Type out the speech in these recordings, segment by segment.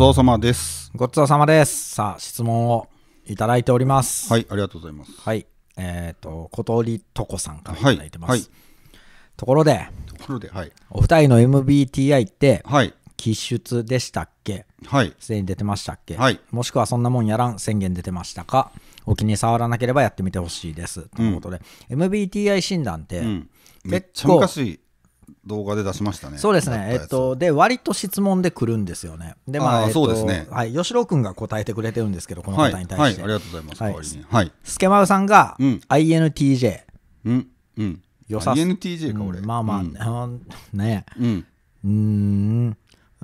ちそうさまです。ごちそうさまです。さあ、質問をいただいております。はい、ありがとうございます。はい。えっ、と、小鳥とこさんからいただいてます。はいはいところで、ところで、はい。お二人の MBTI って、はい。気出でしたっけ？はい。すでに出てましたっけ、はいもしくはそんなもんやらん宣言出てましたか？お気に触らなければやってみてほしいです。ということで、MBTI 診断って、うん。めっちゃ結構昔動画で出しましたね。そうですね、えっと、で、割と質問で来るんですよね。で、まあ、あーえっとそうですねはい、吉郎君が答えてくれてるんですけど、このはい。方に対はい。して。ありがとうございます。はい。スケマウさんがうん INTJ。うん。うん。良さ INTJ か、俺。うんまあまあ、うんねうん。うーん。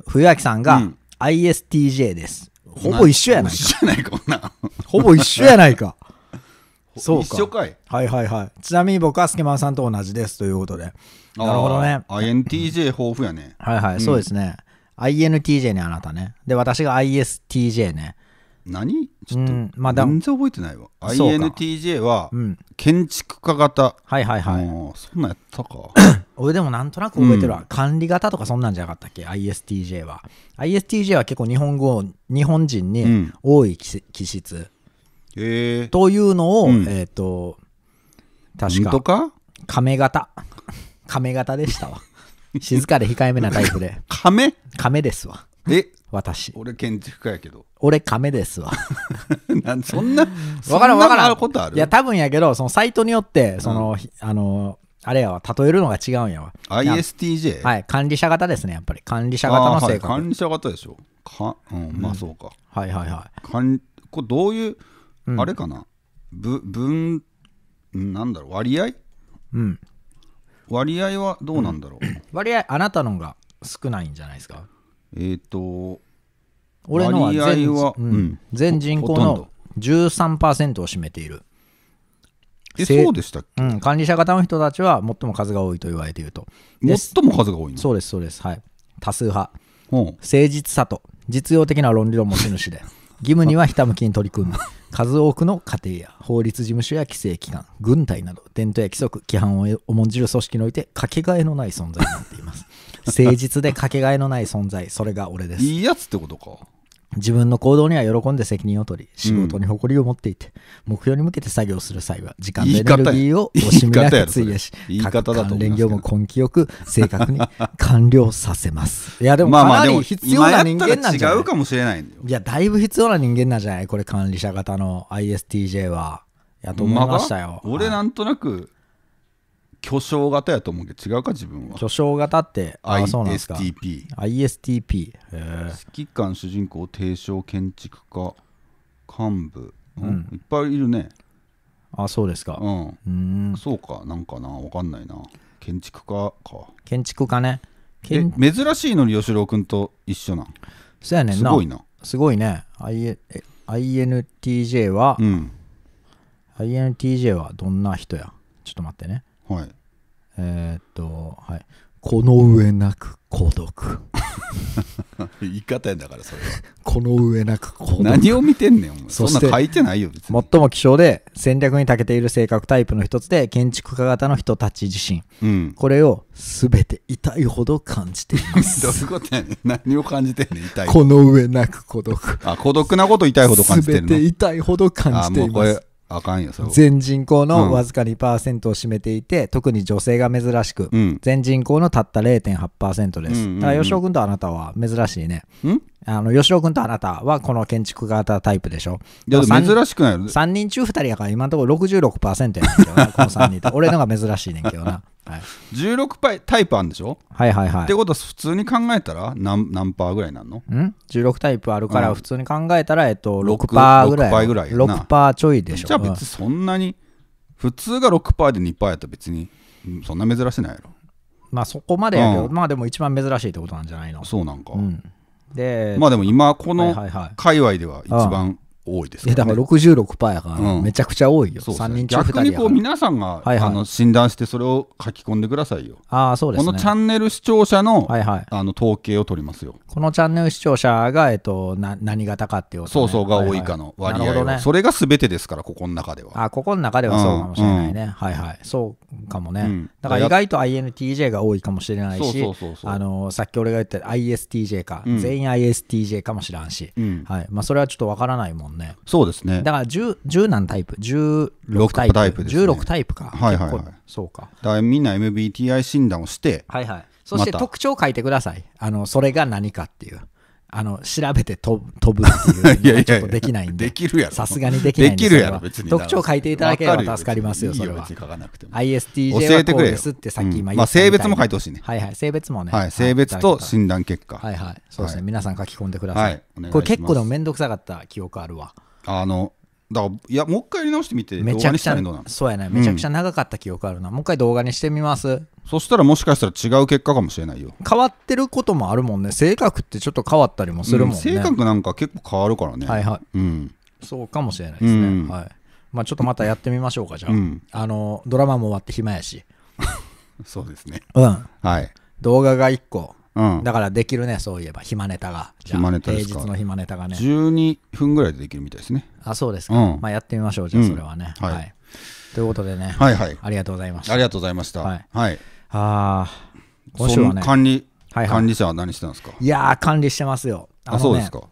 冬明さんがうん ISTJ です。ほぼ一緒やないか。一緒やないか、こんな。ほぼ一緒やないか。そうか一緒かい。はいはいはい。ちなみに僕はスケマウさんと同じですということで。なるほどね。INTJ 豊富やね。はいはい、そうですね。INTJ ね、あなたね。で、私が ISTJ ね。何？ちょっと、うんまあだ全然覚えてないわ。INTJ はうん。建築家型。はいはいはい。そんなんやったか。俺でもなんとなく覚えてるわ、管理型とかそんなんじゃなかったっけ？ISTJ は ISTJ は結構日本語日本人うにん多い気気質ええ。というのを、うんえっ、と確かか亀型亀型でしたわ。静かで控えめなタイプで。亀？亀ですわ。え？私。俺建築家やけど。俺亀ですわ。なんそんな、わからんわからん。ことある？いや多分やけどそのサイトによってその、ひあのあれやわ。例えるのが違うんやわ。ISTJ? はい管理者型ですねやっぱり。管理者型の性格、はい。管理者型でしょ。かうん、まあそうか。はいはいは管これどういう、うん。あれかな？ぶ分、んなんだろう、割合？いうん割合はどうなんだろう？割合あなたのが少ないんじゃないですか？えっと、俺のは全割合はうん。うん。全人口のほとんど。13%を占めている、え、せそうでしたっけ？うん、管理者型の人たちは最も数が多いと言われていると。最も数が多いの？そうですそうです。はい。多数派。誠実さと実用的な論理の持ち主で。義務にはひたむきに取り組む数多くの家庭や法律事務所や規制機関軍隊など伝統や規則規範を重んじる組織においてかけがえのない存在になっています誠実でかけがえのない存在それが俺ですいいやつってことか。自分の行動には喜んで責任を取り仕事に誇りを持っていて、目標に向けて作業する際は時間とエネルギーを惜しみなく費やし言い方だと連業務根気よく正確に完了させます。いやでもかなまあまあでも、り必要な人間なんじゃない？ら違うかもしれない。いやだいぶ必要な人間なんじゃない？これ管理者型の ISTJ は。やと思いましたよ。はい俺なんとなく、巨匠型やと思うけど、違うか、自分は。巨匠型ってあそうなんですか。ISTP。ISTP 指揮官主人公提唱建築家幹部、うん。いっぱいいるね。あそうですか。うん、うーん。そうかなんかな。わかんないな。建築家か。建築家ね。え建珍しいのに吉郎君と一緒なん？そうやねんな。すごいな。すごいね。I え INTJ は、うん。INTJ はどんな人や？ちょっと待ってね。はいえーっと、はい。この上なく孤独。言い方やだからそれはこの上なく孤独。何を見てんねんお前そんな書いてないよ別に最も希少で戦略に長けている性格タイプの一つで建築家型の人たち自身。うんこれを全て痛いほど感じていま どうす。いうことやねん何を感じてんねん痛いこの上なく孤独。あ孤独なこと痛いほど感じてるの？全て痛いほど感あじていますもうこれ。あかんよそれ全人口うんのわずか2%を占めていて、特に女性が珍しく、うん全人口のたった0.8%です。うんうんうんだから吉尾君とあなたは珍しいね。ん？あの吉尾君とあなたはこの建築型タイプでしょ？いやでも三珍しくないよ3人中2人やから今のところ66%やねんけどな、この3人と。俺のが珍しいねんけどな。はい、16パイタイプあるんでしょ？はいはいはいって。ことは普通に考えたら何何パーぐらいなんの？ん ?16 タイプあるからうん普通に考えたら、えっと、六6%ぐらい。6%ぐらいやな6%ちょいでしょ。じゃあ別にそんなに普通が6%で2%やったら別にうんそんな珍しないやろまあそこまでやけど、うんまあでも一番珍しいってことなんじゃないの？そうなんか、うん。で、まあでも今こはいの界隈では一番多いですいやだから66%やから、うん。めちゃくちゃ多いよ。3そうですね。人中2人逆にこう。皆さんが、はいはい。あの診断してそれを書き込んでくださいよ、ああ、そうですね。このチャンネル視聴者の,、はいはい。あの統計を取りますよ。このチャンネル視聴者が、えっと、な何型かっていうね、そうそうが多いかのは割合を、いはいなるほどね。それが全てですからここの中では。あここの中ではそうかもしれないね。はいはい。そうかもね。うん。だから意外と INTJ が多いかもしれないし、さっき俺が言った ISTJ か、うん。全員 ISTJ かもしらんし、うん。はい。まあ、それはちょっとわからないもんね。そうですねだから 10, 10何タイプ ?16 タイプ。タイプ？ね16タイプか。はいはいはいそうか。だからみんな MBTI 診断をしてはいはい。そして特徴を書いてください。あの、それが何かっていう。あの、調べて飛ぶ飛ぶっていうのが ちょっとできないんで。できるやろ。さすがにできないんでできるやろ別に。特徴書いていただければ助かりますよ、それは。ISTJ 教はこうですってさっき今言ったまあ性別も書いてほしいね。はいはい、性別もね。はい性別と診断結果、はいはい、そうですね、はい。皆さん書き込んでください。これ結構でもめんどくさかった記憶あるわ。あのだからいやもう一回やり直してみてめちゃくちゃそうやね、めちゃくちゃ長かった記憶あるな。もう一回動画にしてみます。そしたらもしかしたら違う結果かもしれないよ変わってることもあるもんね。性格ってちょっと変わったりもするもんね。うん性格なんか結構変わるからねはいはい。うんそうかもしれないですね。うんはい。まあちょっとまたやってみましょうか、じゃあ。うんあの、ドラマも終わって暇やし。そうですねうん。はい動画が1個。うんだからできるね、そういえば、暇ネタが。暇ネタですか平日の暇ネタがね。12分ぐらいでできるみたいですねあ、そうですか。うんまあやってみましょう、じゃあそれはね。うんはいはい。ということでね、はいはいありがとうございました。ありがとうございましたはいはいああ、今週そのはね、管理はいはい。管理者は何してたんですか？いやー、管理してますよ。あのねあそうですか。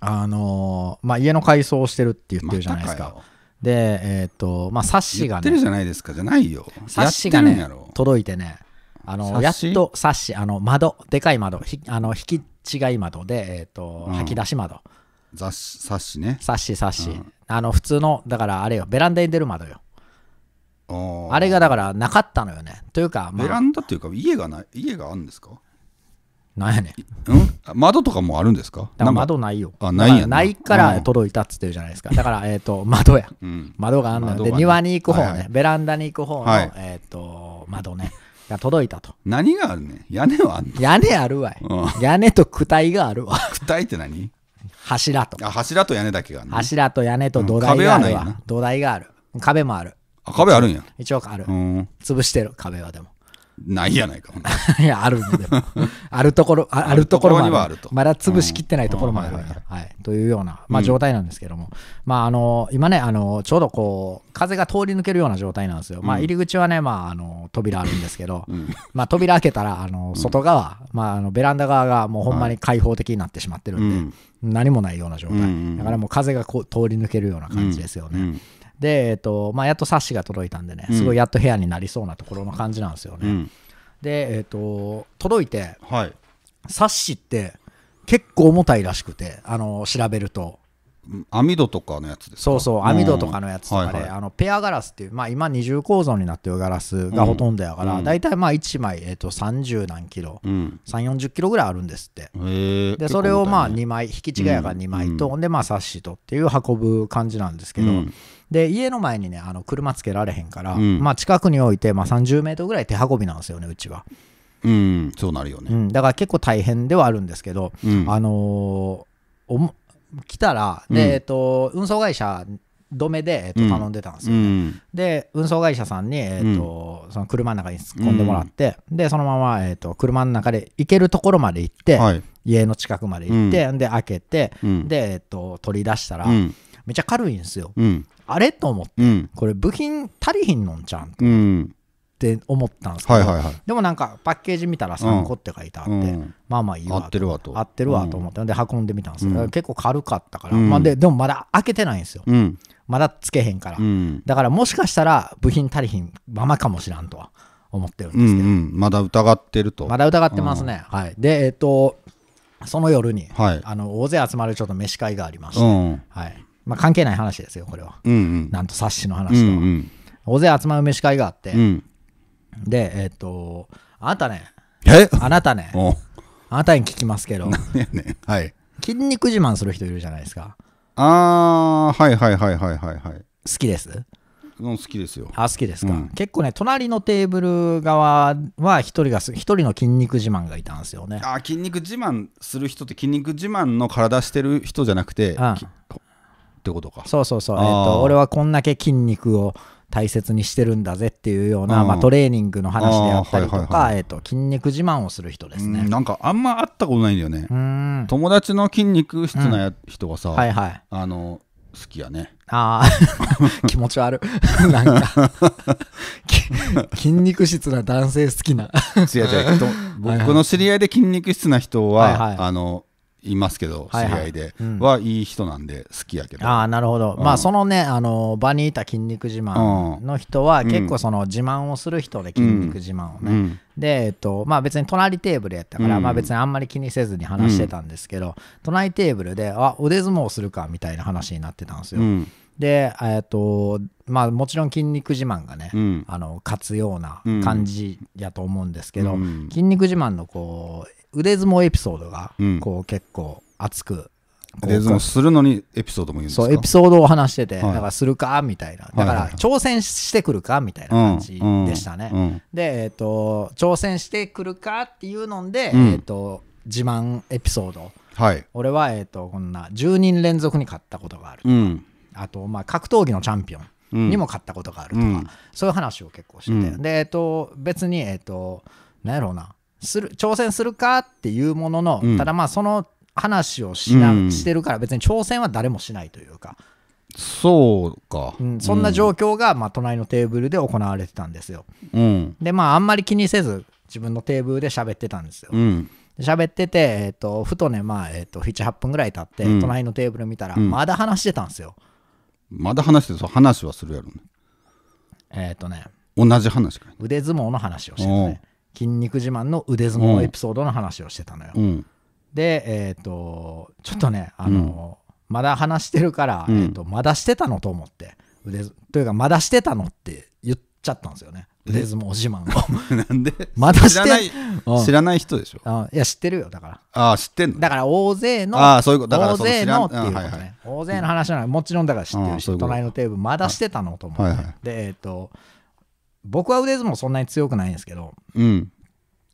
あのーまあ、家の改装をしてるって言ってるじゃないですか。まで、えっ、と、まあ、サッシがね、言ってるじゃないですかじゃないよ。サッシがね届いてね、あのやっとサッシ、あの窓、でかい窓、ひあの引き違い窓で、えっ、と、うん。吐き出し窓、雑誌冊子ね。サッシ、サッシ、うん。あの普通の、だからあれよ、ベランダに出る窓よ。あーあれがだからなかったのよね。というか、まベラあ、ンダっていうか家がない家があるんですか？なんやねん。窓とかもあるんですか？窓ないよ。あないんやないから届いたっつってるじゃないですか。だから、えっ、と、窓や。うん窓があんのよ。で、庭に行く方ね、はいはいベランダに行く方の、はいえっ、と、窓ね、が届いたと。何があるね屋根はあんの？屋根あるわい。うん屋根と躯体があるわ。躯体って何？柱と。あ柱と屋根だけがあるの柱と屋根と土台があるわ。うん壁はないな土台がある。壁もある。あ壁あるんや。一応ある。う。ん。潰してる、壁はでも。ないやないか。ほんなら。いや、あるんで。あるところ、ああるところもあるあるところにはある。とまだ潰しきってないところもある、うん。はい。というような、まあ、状態なんですけども。まあ、あの、今ね、あの、ちょうどこう、風が通り抜けるような状態なんですよ。まあ、入り口はね、まあ、あの、扉あるんですけど、まあ、扉開けたら、あの、外側、まあ、あの、ベランダ側がもうほんまに開放的になってしまってるんで、うん。何もないような状態。うんうんだからもう風がこう通り抜けるような感じですよね。うんで、えっと、まあ、やっと冊子が届いたんでね、うん。すごいやっと部屋になりそうなところの感じなんですよね。うん。で、えっと、届いて、はい。冊子って結構重たいらしくて、あの、調べると。網戸とかのやつですか？そうそう、網戸とかのやつとかで、はいはい。あのペアガラスっていう、まあ今二重構造になってるガラスがほとんどやから、うん。大体まあ1枚、えっと30何キロ、うん。3、40キロぐらいあるんですって。で、それをまあ結構2枚、引き違いやから2枚と、でまあ冊子とっていう運ぶ感じなんですけど、うんで、家の前にね、あの車つけられへんから、うん。まあ近くに置いて、まあ30メートルぐらい手運びなんですよね、うちは。うんそうなるよね。うん、だから結構大変ではあるんですけど、うん。あのーおも来たら、うん。で、えっと、運送会社止めで、えっと、うん。頼んでたんですよ。うん。で、運送会社さんに、えっとその車の中に突っ込んでもらって、で、そのまま、えっと、車の中で行けるところまで行って、はい。家の近くまで行って、で、開けて、うん。で、えっと、取り出したら、うんめっちゃ軽いんですよ。うん。あれと思って、うん。これ部品足りひんのんちゃうんっうん。て思ったんですけど、はいはいはい。でもなんかパッケージ見たら3個って書いてあって、うん。まあまあいいわ合ってるわと。合ってるわと思って、で運んでみたんですよ、うん。結構軽かったから、うん。まあ、ででもまだ開けてないんですよ。うん。まだつけへんから、うん。だからもしかしたら部品足りひんままかもしらんとは思ってるんうんですけど、うんまだ疑ってると。まだ疑ってますね、はい。でえっ、とその夜に、はい。あの大勢集まるちょっと飯会がありまして、うん。はいまあ、関係ない話ですよこれは。うんうん。なんと冊子のうん話とは、うん大勢集まる飯会があって、うん。でえっ、とあなたね。え？あなたね。おあなたに聞きますけど。ねん。はい。筋肉自慢する人いるじゃないですか。あーはいはいはいはいはいはい。好きです？うん好きですよ。あ好きですか、うん。結構ね隣のテーブル側は一人がす一人の筋肉自慢がいたんですよね。あー筋肉自慢する人って筋肉自慢の体してる人じゃなくてうん。きってことか。そうそうそう、えーと、俺はこんだけ筋肉を大切にしてるんだぜっていうような、うん。まあ、トレーニングの話であったりとか、はいはいはいえっと、筋肉自慢をする人ですね。うんなんかあんま会ったことないんだよね。うーん。友達の筋肉質なや人がさ、はいはい。あの好きやね。ああ、気持ち悪い。なんか。き 筋肉質な男性好きな。違う違う。と僕の知り合いで筋肉質な人は、はいはい。あのいますけど知り合い。で、うん。はいい。人なんで好きやけどああ、なるほど。うん。まあ、そのね、あの、場にいた筋肉自慢の人は、うん。結構その自慢をする人で筋肉自慢をね。うん。で、えっと、まあ別に隣テーブルやったから、うん。まあ別にあんまり気にせずに話してたんですけど、隣テーブルで、あ、腕相撲するかみたいな話になってたんですよ。うん。で、えっと、まあもちろん筋肉自慢がね、うん。あの勝つような感じやと思うんですけど、うん。筋肉自慢のこう腕相撲エピソードがうん。こう結構熱く、こうでそのするのにエピソードも言うんですか？そうエピソードを話してて、はい。だからするかみたいな。だから挑戦してくるかみたいな感じでしたね、で、えっと挑戦してくるかっていうので、うん。えっと自慢エピソード。はい。俺は、えっとこんな10人連続に勝ったことがある、うん。あと、まあ、格闘技のチャンピオンにも勝ったことがあるとか、うん。そういう話を結構してて、うん。で、えっと、別に、えっと、なんやろうなする挑戦するかっていうものの、うん。ただまあその話をしな、うん。してるから別に挑戦は誰もしないというか、そうか、うんそんな状況が、まあ、隣のテーブルで行われてたんですよ。うん。でまああんまり気にせず自分のテーブルで喋ってたんですよ。喋ってて、えっとふとね、まあえっと78分ぐらい経って、うん。隣のテーブル見たら、うん。まだ話してたんですよ。まだ話してそう話はするやろね。えっ、とね。同じ話か。い腕相撲の話をしてたね筋肉自慢の腕相撲エピソードの話をしてたのよ、うん。でえっ、とちょっとねあの、まだ話してるから、うん。えー、とまだしてたのと思って腕というかまだしてたのって言っちゃったんですよね。腕相撲自慢を。なんで？まだして知らないうん。知らない人でしょ？あいや知ってるよだから。ああ知ってんの？だから大勢のああそういうこと。だから大勢のっていうことね、あはいはい。大勢の話なの。もちろんだから知ってるし隣のテーブルまだしてたのと思って、でえっ、と僕は腕相撲そんなに強くないんですけどうん。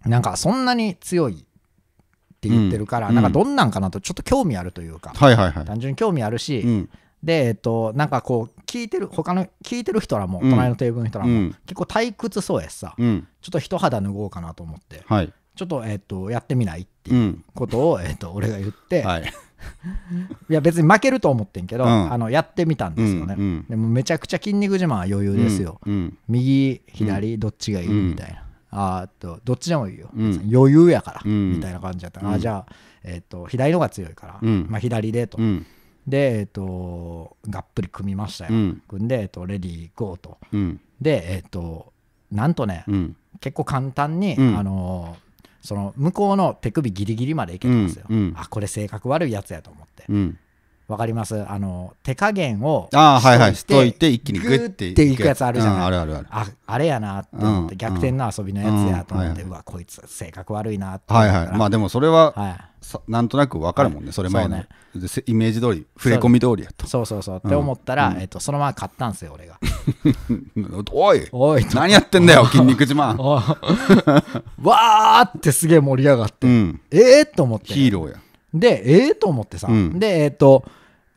なんかそんなに強いって言ってるから、うん。なんかどんなんかなとちょっと興味あるというか、はいはいはい。単純に興味あるし、うん。でえっとなんかこう聞いてる他の聞いてる人らもうん。隣のテーブルの人らも、うん。結構退屈そうやしさ、うん。ちょっと一肌脱ごうかなと思ってはい。ちょっとえっとやってみないっていううん。ことを、えっと俺が言って、はいいや別に負けると思ってんけど、うん。あのやってみたんですよね、うんうん。でもめちゃくちゃ筋肉自慢は余裕ですよ、うん右左どっちがいい、うんみたいな。あとどっちでもいいよ、うん。余裕やから、うん。みたいな感じだった、うん。あじゃあ、えっと左のが強いから、うん。まあ、左でと、うん。でえっ、とがっぷり組みましたよ、うん。組んで、えっとレディーゴーと。うん。でえっ、となんとね、うん。結構簡単に、うん。あのーその向こうの手首ギリギリまでいけたんですよ、うんうん。あこれ性格悪いやつやと思って。うんわかります。あの手加減をああはいはい。しといて一気にググッていくやつあるじゃない？うんあるあるある。ああれやなって思って、うん逆転の遊びのやつやと思って、うんうわこいつ性格悪いなってはいはい。まあでもそれははい。さなんとなく分かるもんねそれ前の。ね。イメージ通り触れ込み通りやと。そうそうそう。って思ったら、えっと、そのまま買ったんですよ俺が。う んおいおい何やってんだよ筋肉自慢。おわーってすげえ盛り上がって、うん。ええー、と思って。ヒーローやでええー、と思ってさ、うん。でえっ、と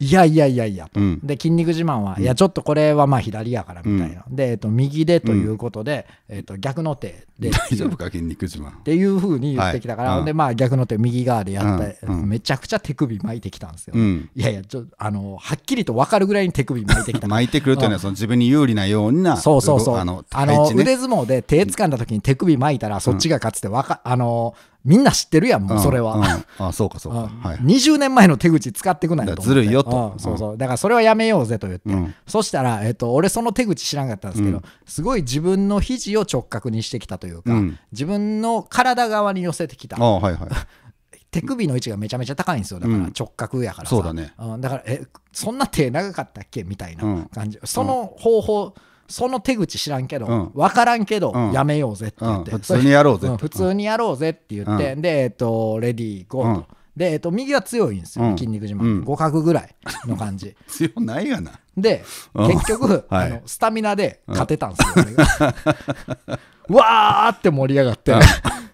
いやいやいやいやと、うん。で筋肉自慢は、いやちょっとこれはまあ左やからみたいな、で、えっと右でということで、えっと逆の手で。大丈夫か筋肉自慢。っていうふうに言ってきたから、はい。うん。でまあ逆の手右側でやって、うん。うん。めちゃくちゃ手首巻いてきたんですよ、うん。いやいやちょあのはっきりと分かるぐらいに手首巻いてきた。巻いてくるというのはその自分に有利なようなそうそうそう。あのね。の腕相撲で手掴んだ時に手首巻いたらそっちが勝つってわか、あのみんな知ってるやんもうそれは。うん。うんあそうかそうか。うん。はい。20年前の手口使ってくないとずるいよと。うんそうそう。だからそれはやめようぜと言って、うん。そしたら、えっと、俺その手口知らんかったんですけど、うん。すごい自分の肘を直角にしてきたというか、うん。自分の体側に寄せてきた。あはいはい。手首の位置がめちゃめちゃ高いんですよだからうん。直角やからさ、そうだね。んだからえそんな手長かったっけ？みたいなうん。感じ、その方法その手口知らんけど、うん。分からんけど、うん。やめようぜって言って、うん。普通にやろうぜん。普通にやろうぜって言って、うで、えっと、レディーゴーと、うん。で、えっと、右は強いんですよ、うん。筋肉自慢、うん。互角ぐらいの感じ。強ないがな。でうん。結局、はい。あのスタミナで勝てたんですよ、俺が。わーって盛り上がって、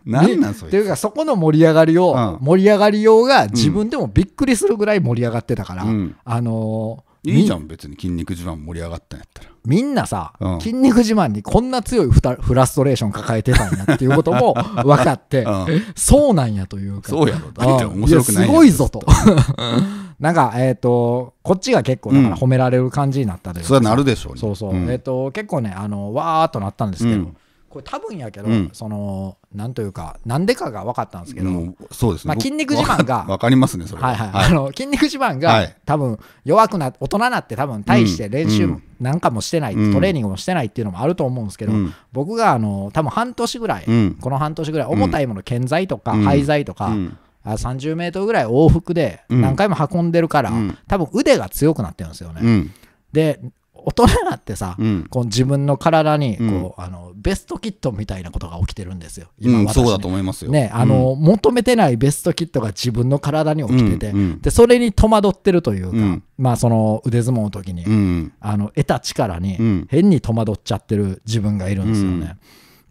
なんなんそいっていうかそこの盛り上がりを、うん。盛り上がりようが自分でもびっくりするぐらい盛り上がってたから、うん。あのーいいじゃん別に筋肉自慢盛り上がったんやったら。みんなさ、うん。筋肉自慢にこんな強いフタフラストレーション抱えてたんやっていうことも 分かって、うん。そうなんやというか。そうやろだってうん面白くないやんやすごいぞと。なんか、えっ、と、こっちが結構だからうん。褒められる感じになったというかそれはなるでしょうねそうそう。ん。えっ、と、結構ね、あの、わーっとなったんですけど、うんこれ多分やけど、うん。その、なんというか、なんでかが分かったんですけど、もうそうですね。僕まあ筋肉自慢がわわかりますねそれは。いはい、あの筋肉自慢が、はい。多分弱くな大人になって多分大して練習うん。なんかもしてない、うん。トレーニングもしてないっていうのもあると思うんですけど、うん。僕があの多分半年ぐらい、うん。この半年ぐらい重たいもの建材とかうん。廃材とか、うん。あ30メートルぐらい往復でうん。何回も運んでるから、うん。多分腕が強くなってるんですよね。うん。で大人になってさ、うんこう自分の体にこう、うんあのベストキットみたいなことが起きてるんですよ。うん、私そうだと思いますよ。ね、あの、求めてないベストキットが自分の体に起きてて、で、それに戸惑ってるというか、うんまあ、その腕相撲の時に、うん、あの、得た力にうん変に戸惑っちゃってる自分がいるんですよね。うん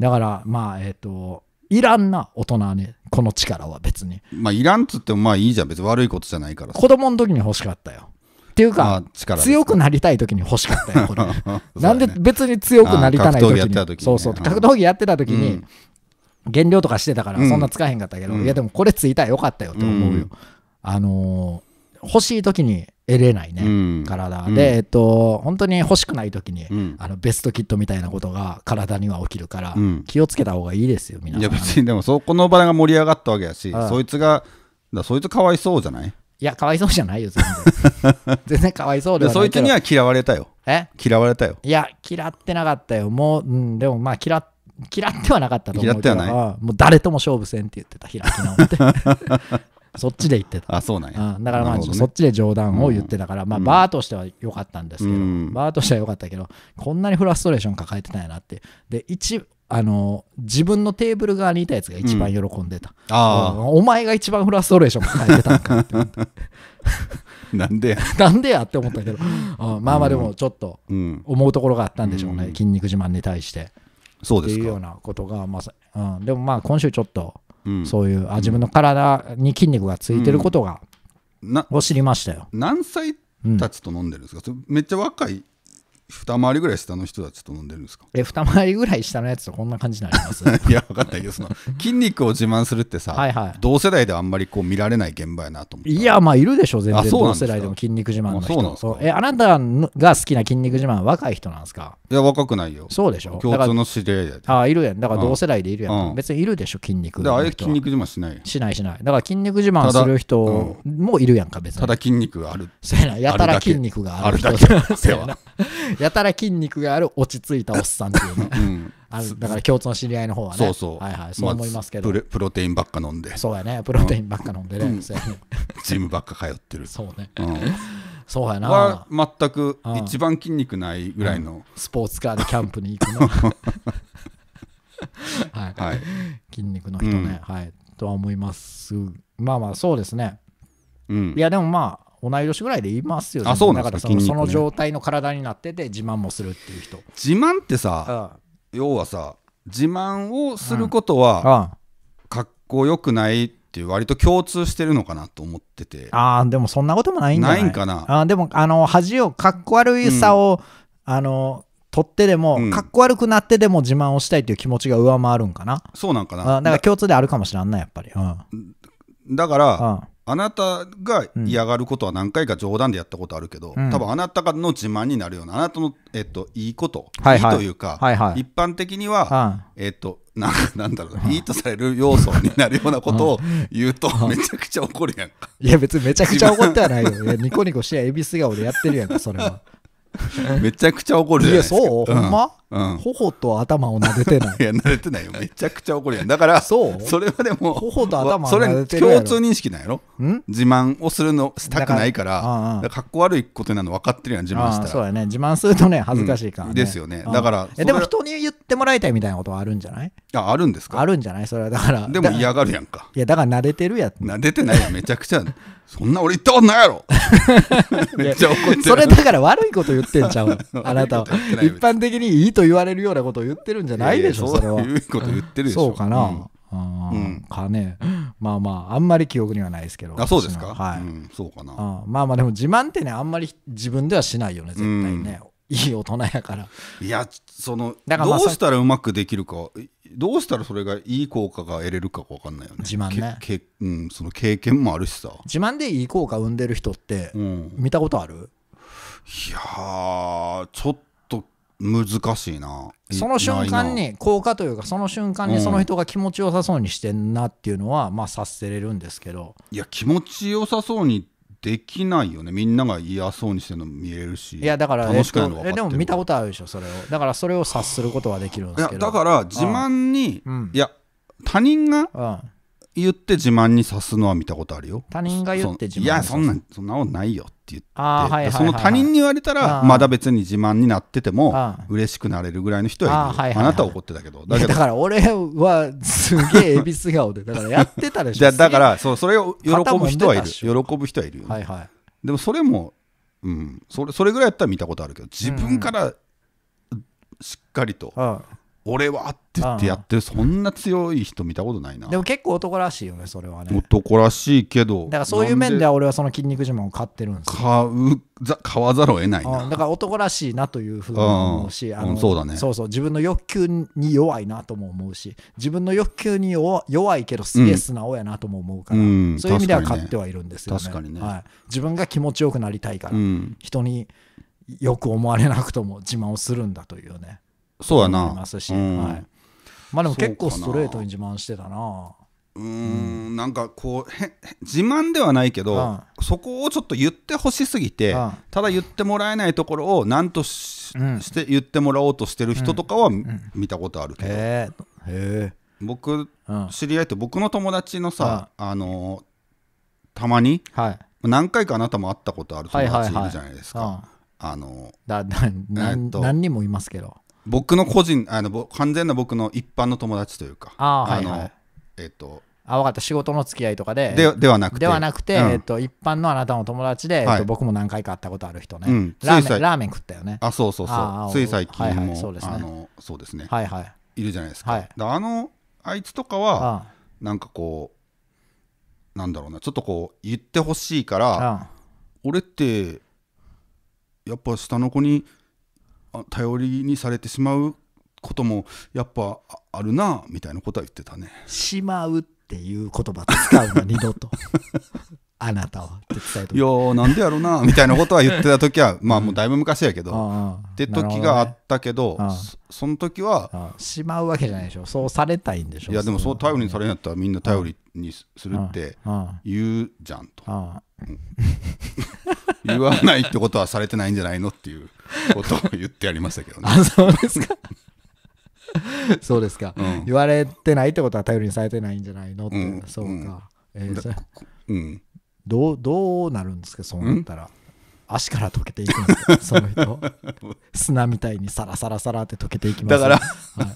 だから、まあ、えっ、と、いらんな、大人はね、この力は別に。まあ、いらんっつってもまあいいじゃん、別に悪いことじゃないからさ。子供の時に欲しかったよ。っていうまか強くなりたい時に欲しかったよ、これ。なんで別に強くなりたない時に。やってた時に。ねそうそう。うん格闘技やってた時に、うん。減量とかしてたからうん。そんなつかへんかったけど、うん。いやでもこれついたらよかったよと思うよ、うん。あのー欲しい時に得れないね、うん。体。うん。でえっと本当に欲しくない時に、うん。あのベストキットみたいなことが体には起きるから、うん。気をつけた方がいいですよ皆いさん。や別にでもそこの場が盛り上がったわけやし、うんそいつが、だそいつかわいそうじゃない？いやかわいそうじゃないよ全然 全然かわいそうでではないけどそいつには嫌われたよ。え？嫌われたよ。いや、嫌ってなかったよ。もう、うん、でもまあ嫌っ、嫌ってはなかったと思うけど。嫌ってはない？うんもう誰とも勝負せんって言ってた、開き直って。そっちで言ってた。あ、そうなんや。うん、だからまあ、ねそっちで冗談を言ってたから、まあ、うんバーとしては良かったんですけど、うんバーとしては良かったけど、こんなにフラストレーション抱えてたんやなって。で、一、あの、自分のテーブル側にいたやつが一番喜んでた。あうんお前が一番フラストレーション抱えてたんかって思って。あ、なんでや。なんでやって思ったけど、うんまあまあでもちょっとうん。思うところがあったんでしょうね、うん筋肉自慢に対して。そうですっていうようか。なことが、まあさうん、でもまあ今週ちょっとうんそういう、あ自分の体に筋肉がついてることが、なを知りましたよ。何歳うんたちと飲んでるんですか、めっちゃ若い二回りぐらい下の人たちと飲んでるんですか？え、二回りぐらい下のやつとこんな感じになります？いや分かんないけどその 筋肉を自慢するってさ、はいはい。同世代ではあんまりこう見られない現場やなと思っていや、まあいるでしょ、全然同世代でも筋肉自慢のあそうなん人。ですか？え、あなたのが好きな筋肉自慢は若い人なんですか？いや若くないよ。そうでしょ。共通の知り合いだよ。ああ、いるやん。だから同世代でいるやん。うん。別にいるでしょ、筋肉でああいう。筋肉自慢しないよ。しないしない。だから筋肉自慢する人もいるやんか、別に。ただ筋肉がある。やな、やたら筋肉がある人。あるだけ やなやたら筋肉がある落ち着いたおっさんっていうね。うんあるだから共通の知り合いの方はね。そうそうはいはい、そう思いますけど。プレプロテインばっか飲んでそうやね、プロテインばっか飲んでね。うん。ジムばっか通ってるそうね。うんそうやなは。全くうん一番筋肉ないぐらいのスポーツカーでキャンプに行くの。はい。はい筋肉の人ね。はい。とは思います。まあまあ、そうですね。うんいや、でもまあ、同い年ぐらいで言いますよ。あそうなんですか？だからその筋肉ね。その状態の体になってて自慢もするっていう人。自慢ってさあ要はさ自慢をすることはあかっこよくないっていう割と共通してるのかなと思ってて。ああ、でもそんなこともないんじゃない？ないんかな？あーでも、あの、恥を、かっこ悪いさを、あの、取ってでも、うん。かっこ悪くなってでも自慢をしたいっていう気持ちが上回るんかな？そうなんかな。だから共通であるかもしれんな、やっぱり。うん。だからうんあなたが嫌がることは何回か冗談でやったことあるけど、うん多分あなたの自慢になるようなあなたの、えっと、いいこと、はいはいいというか、はいはい一般的には、あえっとななんだろうないいとされる要素になるようなことを 言うとめちゃくちゃ怒るやんか。いや、別にめちゃくちゃ怒ってはないよ。いやニコニコして、恵比寿顔でやってるやんか、それは。めちゃくちゃ怒るじゃいや、ないですか。そう、ほんま？うん頬と頭を撫でてない。いや、慣れてないよ。めちゃくちゃ怒るやん。だから、そう？それはでも、頬と頭それ撫でてるやろ共通認識なんやろ？ん？自慢をするのしたくないから、だからああああだからかっこ悪いことなの分かってるやん、自慢あしたら。あそうやね。自慢するとね、恥ずかしいからね。うんですよねうんだからでも人に言ってもらいたいみたいなことはあるんじゃない？あ、あるんですか？あるんじゃない？それはだから。だでも嫌がるやんか。いや、だから撫でてるやつ。な出てないよ、めちゃくちゃ。そんな俺言ったことないやろ。めっちゃ怒ってる。それだから悪いこと言ってんちゃう。あなたは。一般的にいいと言われるようなことを言ってるんじゃないでしょそれは。そういうこと言ってるでしょ。そうかな、うん。うん。かね。まあまああんまり記憶にはないですけど。あそうですか？はい、うん、そうかな。あまあまあでも自慢ってねあんまり自分ではしないよね絶対ね、いい大人やから。いやそのだからまあどうしたらうまくできるかどうしたらそれがいい効果が得れるか分かんないよね。自慢ね。けけうん、その経験もあるしさ、自慢でいい効果生んでる人ってうん、見たことある？いやーちょっと難しいな。その瞬間に効果というかその瞬間にその人が気持ちよさそうにしてんなっていうのはまあ察せれるんですけど。いや気持ちよさそうにできないよね。みんなが嫌そうにしてるの見えるし。いやだから楽しくないのえっとえでも見たことあるでしょそれを。だからそれを察することはできるんですけど。だから自慢に、うん。いや他人がうん、言って自慢にさすのは見たことあるよ。他人が言って自慢そいやそんなそんなことないよって言って。その他人に言われたらまだ別に自慢になっててもあ嬉しくなれるぐらいの人はいるよ。あーはいはいはい。あなたは怒ってたけどだけど。だから俺はすげえ恵比寿顔でだからやってたでしょ。じゃだからそうそれを喜肩ぶ人はいる。喜ぶ人はいるよね。はいはい。でもそれも、うん、それそれぐらいやったら見たことあるけど自分からしっかりとうん「俺は!」って言ってやってるそんな強い人見たことないな。でも結構男らしいよねそれはね。男らしいけどだからそういう面では俺はその筋肉自慢を買ってるんですよ。買うざ買わざるを得ないうんなだから男らしいなというふうに思うし、うんあのうんそうだね。そうそう自分の欲求に弱いなとも思うし自分の欲求に弱弱いけどすげえ素直やなとも思うから、うんそういう意味では買ってはいるんですよね。確かにね。はい、自分が気持ちよくなりたいから、うん。人によく思われなくとも自慢をするんだというねそうやな。ますし、うん。はい、まあでも結構ストレートに自慢してたな。うーん。なんかこうへへ自慢ではないけど、うん。そこをちょっと言ってほしすぎて、うん。ただ言ってもらえないところを何とし,、うん。て言ってもらおうとしてる人とかは見たことあるけど、へえへえ僕うん。知り合いって僕の友達のさ、あのーたまにはい。何回かあなたも会ったことある友達いるじゃないですか、うん。あのーだだなえっと何人もいますけど僕の個人あのぼ完全な僕の一般の友達というかあーはいのはい。えっ、とあ分かった。仕事の付き合いとかででではなくて。ではなくて、うん。えっと、一般のあなたの友達で、えっはい。と、僕も何回か会ったことある人ね、うん。ラーメンラーメン食ったよね。あそうそうそあーうつい最近も、はいはいそうですね。あのそうですね。はいはい。いるじゃないですか,、はい。あのあいつとかはあなんかこうなんだろうなちょっとこう言ってほしいかあらあ俺ってやっぱ下の子にあ頼りにされてしまうこともやっぱああるなみたいなことは言ってたね。しまうっていう言葉使うの二度と。あなたはって伝えとくいやーなんでやろうなみたいなことは言ってた時は まあもうだいぶ昔やけど、ああって時があったけどああそその時はしまうわけじゃないでしょ。そうされたいんでしょいやでもそう頼りにされるんやったらみんな頼りにすするってあ言うじゃんと 言わないってことはされてないんじゃないのっていうことを言ってやりましたけどね。あそうですか。そうですか、うん。言われてないってことは頼りにされてないんじゃないのって、う。ん。そうか、うん。えーうん、どうどうなるんですかそうなったら。足から溶けていくんですか その人。砂みたいにサラサラサラって溶けていきますだから、は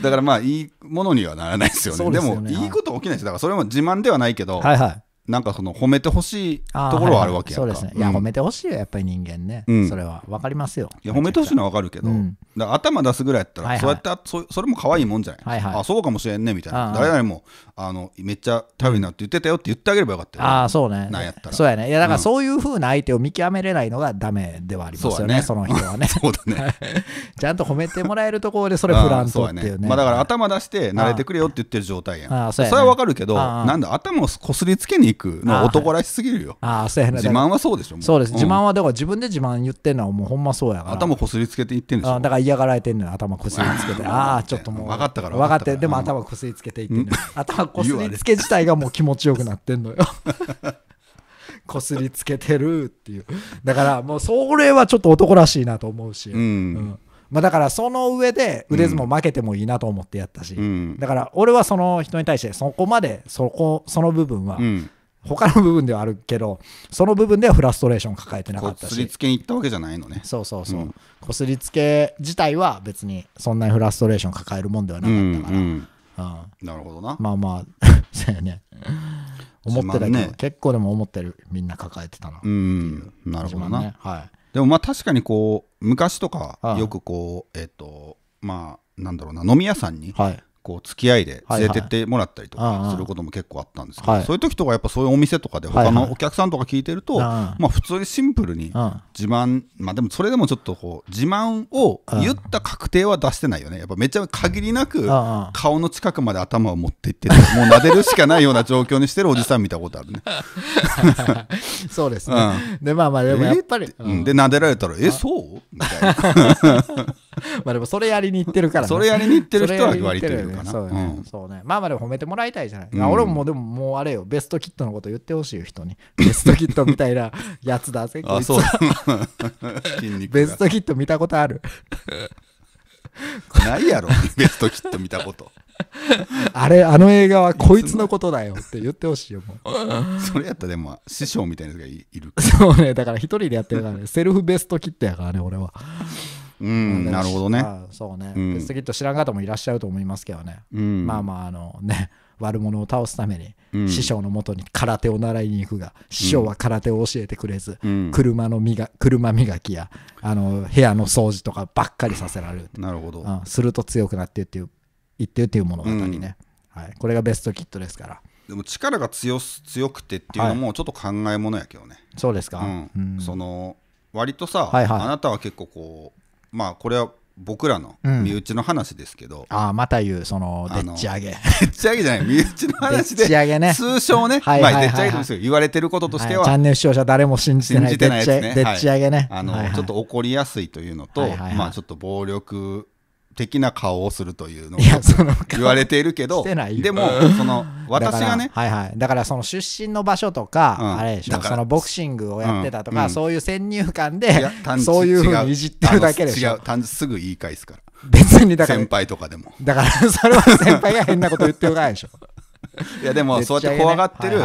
い。だからまあいいものにはならないですよね。そうでもいいこと起きないですだからそれも自慢ではないけど、はいはいなんかその褒めてほしいところはあるわけやんか。はいはいそうですね。いや、うん。褒めてほしいよやっぱり人間ね、うん。それは。分かりますよ。いや褒めてほしいのはわかるけど、うん。頭出すぐらいやったら、はいはい。そうやってあそそれも可愛いもんじゃない、はいはい。あそうかもしれんねみたいな。ああ誰々もあのめっちゃ頼りになって言ってたよって言ってあげればよかったよ、ああそうね。なんやったら。そうやね。いやだからうん。そういうふうな相手を見極めれないのがダメではありますよね。ねその人はね。そうだね。ちゃんと褒めてもらえるところでそれフランそうやトっていうね。まあ、だから頭出して慣れてくれよって言ってる状態やん。ああそうやね。れはわかるけどなんだ頭をこすりつけに行くのは男らしすぎるよ。ああそうやね自慢はそうでしょもそうです、ん。自慢はだから自分で自慢言ってんのはもうほんまそうやから。頭こすりつけていってんでしょ。あだから嫌がられてんのよ。頭こすりつけて。ああちょっともう。分かったから分かってでもうん。頭こすりつけていってんのよ。頭こすりつけ自体がもう気持ちよくなってんのよ。こすりつけてるっていう。だからもうそれはちょっと男らしいなと思うし、うん、うん。まあ、だからその上で腕相撲負けてもいいなと思ってやったし、うん。だから俺はその人に対してそこまでそこその部分はうん他の部分ではあるけどその部分ではフラストレーション抱えてなかこったし。すりつけに行ったわけじゃないのね。そうそうそう、うん。こすりつけ自体は別にそんなにフラストレーション抱えるもんではなうんかったから、うんうんなるほどな。まあまあ そうやね。思ってたけど、ね。結構でも思ってるみんな抱えてたな、う。んなるほどな、はい。でもまあ確かにこう昔とかああよくこうえっ、とまあなんだろうな飲み屋さんにはいこう付き合いで連れてってもらったりとかすることも結構あったんですけど、はい。そういう時とかやっぱそういうお店とかで他のお客さんとか聞いてると、あまあ普通にシンプルにうん自慢まあでもそれでもちょっとこう自慢を言った確定は出してないよね。やっぱめっちゃ限りなく顔の近くまで頭を持っていってて もう撫でるしかないような状況にしてるおじさん見たことあるね、そうですね、でまあまあでもやっぱり、うん、で撫でられたら「えそう?」みたいな まあでもそれやりに行ってるから、ね、それやりに行ってる人は割といるかな。そう,、ね。うん。そうね。まあまあでも褒めてもらいたいじゃない、うん。あ俺ももうでももうあれよ。ベストキットのこと言ってほしいよ人に。ベストキットみたいなやつだぜ こいつあそう筋肉が。ベストキット見たことある？ないやろ。ベストキット見たこと。あれあの映画はこいつのことだよって言ってほしいよもう。それやったらでも師匠みたいなやつがいいる。そうね。だから一人でやってるからね。セルフベストキットやからね俺はうんなるほどね。あそうね、うん。ベストキット知らん方もいらっしゃると思いますけどね、うん。まあまああのね 悪者を倒すために、うん。師匠のもとに空手を習いに行くが師匠は空手を教えてくれず、うん。車の磨車磨きやあの部屋の掃除とかばっかりさせられる、なるほど。うん。すると強くなってっていう言ってるっていう物語ね、はい、これがベストキットですから。でも力が強す強くてっていうのもちょっと考えものやけどね、そうですか、その割とさ、はいはい。あなたは結構こうまあこれは僕らのうん。身内の話ですけど、ああまた言うそのでっち上げ。でっち上げじゃない。身内の話で。っち上げね。で通称ね、はいはいはいはい。まあでっち上げですよ。言われてることとしては、はいチャンネル視聴者誰も信じてない。でっち上げね、あの、はいはい。ちょっと怒りやすいというのと、はいはいはい。まあちょっと暴力的な顔をするというのを言われているけどでも その私がねだからはいはい、だからその出身の場所とか、うん。あれでしょそのボクシングをやってたとか、うん。そういう先入観いでそういうふう違にいじってるだけでしょ。違う単純すぐ言い返すから。別にだから先輩とかでも。だからそれは先輩が変なこと言ってるからでしょ。いやでもそうやって怖がってる、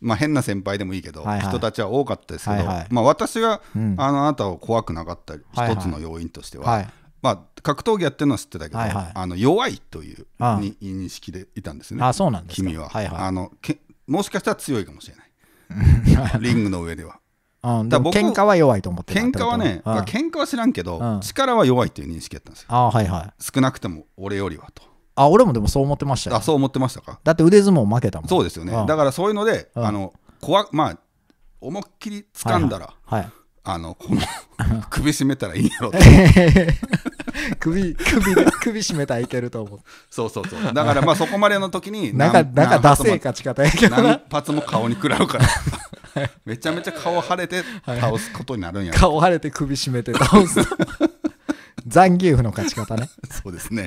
まあ、変な先輩でもいいけど、人たちは多かったですけど、まあ、私が、うん。あのあなたを怖くなかった一つの要因としては、はいまあ、格闘技やってるのは知ってたけど、はいはい。あの弱いという認識でいたんですね。あそうなんですか。君は、はいはい。あのけもしかしたら強いかもしれない。リングの上では。うん、でだ僕も喧嘩は弱いと思ってた喧嘩はね、うんまあ、喧嘩は知らんけど、うん。力は弱いっていう認識だったんですよ。あはいはい。少なくても俺よりはと。あ俺もでもそう思ってましたよあそう思ってましたか？だって腕相撲負けたもん。そうですよね、うん。だからそういうので、うん。あの怖まあ思いっきり掴んだら、はいあのこの 首絞めたらいいんやろって。首首で首絞めたらいけると思う。そうそうそう。だからまあそこまでの時に なんか何なんかダセえ勝ち方やけど何な発も顔に食らうから。めちゃめちゃ顔腫れて倒すことになるんやろ、顔腫れて首絞めて倒す。残牛夫の勝ち方ね。そうですね。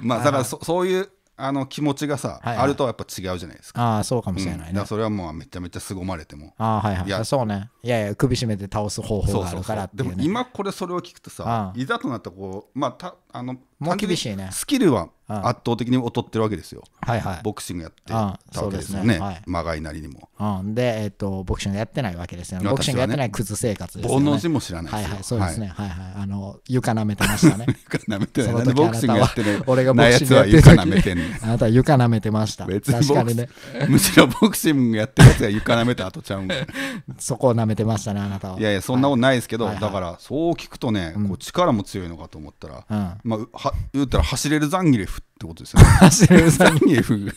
まあだからそそういうあの気持ちがさ、はいはい。あるとやっぱ違うじゃないですか,、ああそうかもしれないね。うん。それはもうめちゃめちゃ凄まれても。ああはいはい。いや。そうね。いやいや首絞めて倒す方法があるそうそうそう。でもからっていうね今これそれを聞くとさいざとなったらこうまあたあのもう厳しいね。スキルは圧倒的に劣ってるわけですよ。はいはい。ボクシングやってたわけですよね。そうですね。はい。まがいなりにも。うん、で、えっと、ボクシングやってないわけですよね。ボクシングやってないクズ生活ですよね。煩悩字も知らないはいはい、そうですね。はい、はい、あの、床舐めてましたね。舐めてない。ボクシングやってる俺がボクシングやってる時。舐めてんあなたは床舐めてました。別に確かにね。むしろボクシングやってるやつが床舐めた後ちゃうん そこを舐めてましたね、あなたは。いやいやそんなことないですけど、だからそう聞くとね、こう力も強いのかと思ったら、うん。まあうは言ったら走れるザンギレフってことですよね。走れるザンギレフ。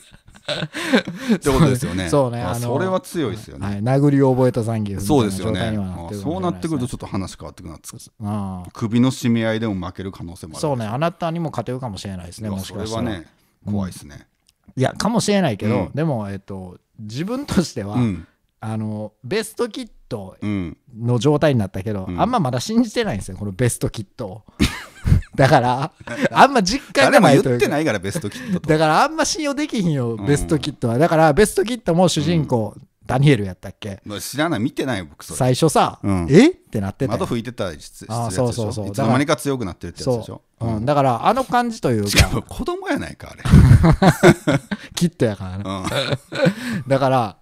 ってことですよね。そうね。ああのそれは強いですよね、はい、殴りを覚えた残牛そうですよね。そうないってくるとちょっと話変わってくるな。つねうん。首の締め合いでも負ける可能性もあるそうね、あなたにも勝てるかもしれないですね、もしかしたら。それはね怖いですね。いや、かもしれないけど、うん。でも、えっと、自分としては、うん。あの、ベストキットうん。の状態になったけど、うん。あんままだ信じてないんですよ、このベストキットを。だから、あんま実感誰も言ってがないというか。ないからベストキットと。だからあんま信用できひんよ、ん。ベストキットは。だから、ベストキットも主人公、ダニエルやったっけ？まあ知らない見てないよ僕それ。最初さ、うん。え？ってなってたよ窓拭いてたら失あそうそうそう。いつの間にか強くなってるってやつでしそょう、うん、だからあの感じという違かう子供やないかあれ。キットやからね。うん。だから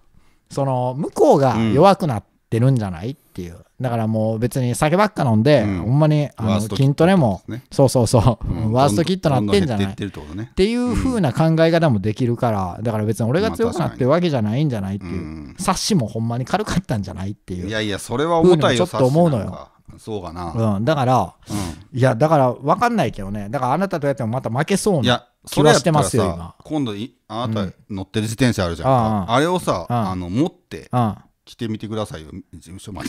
その向こうが弱くなってるんじゃない？っていう。だからもう別に酒ばっか飲んで、うん。ほんまにあの筋トレも、ねそうそうそう、うん。ワーストキットなってんじゃない？っていってるってことね。っていう風な考え方もできるからだから別に俺が強くなってるわけじゃないんじゃないっていう、うん。察しもほんまに軽かったんじゃないっていう。いやいやそれは重たいよちょっと思うのよ。そうかな、うん、だからういやだから分かんないけどね。だからあなたとやってもまた負けそうな気はしてますよさ今今。度いあなた乗ってる自転車あるじゃんあか、ああれをさ、あの持ってうん来てみてくださいよ。事務所まで。